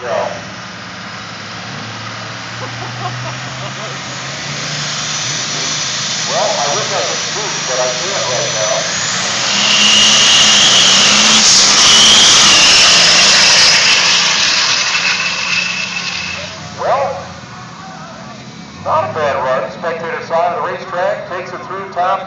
well, I wish I could speak, but I can't right now. Well, not a bad run. Spectator side of the racetrack. takes it through top.